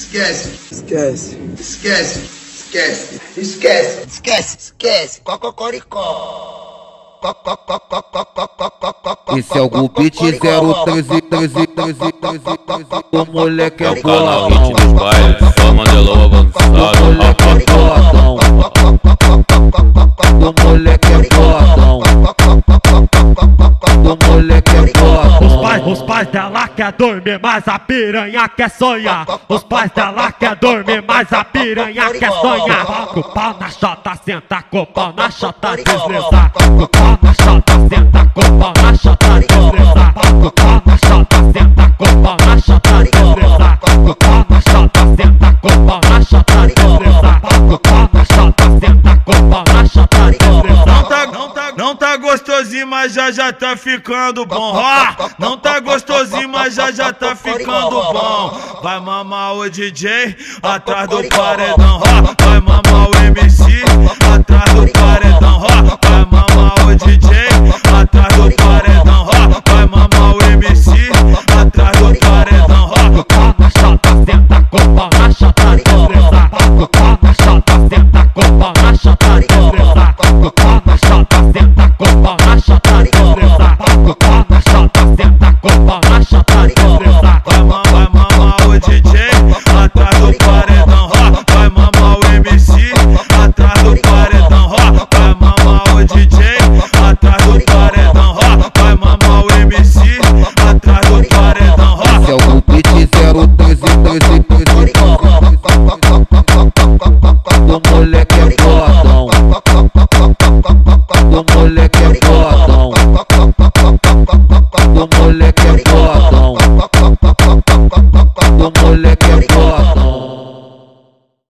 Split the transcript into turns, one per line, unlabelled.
Esquece,
Esquece.
esquece, esquece, esquece.
Esquece, esquece, cococoricó.
Esse é o Gupit 013 13 13 13 O moleque é
Canal
boladão
Hit dos bailes, só Mandelão
O
avançado.
Os pais dela quer dormir, mas a piranha quer sonhar. Os pais dela quer dormir, mas a piranha quer sonhar. Com pau na chota, senta com pau na chota, deslizar. Com pau na chota, senta com pau na chota, deslizar. Com pau na chota, senta com pau na
gostosinho, mas já já tá ficando bom. Ó, não tá gostosinho, mas já já tá ficando bom. Vai mamar o DJ atrás do paredão. Ó, vai mamar o MC atrás do paredão. Ó, vai mamar o DJ atrás do paredão. Ó, vai mamar o MC atrás do paredão. Ó,
pau na chota, senta com pau na. Com o pau na chota, senta com pau na chota, deslizar. O moleque é fodão. O
moleque é fodão.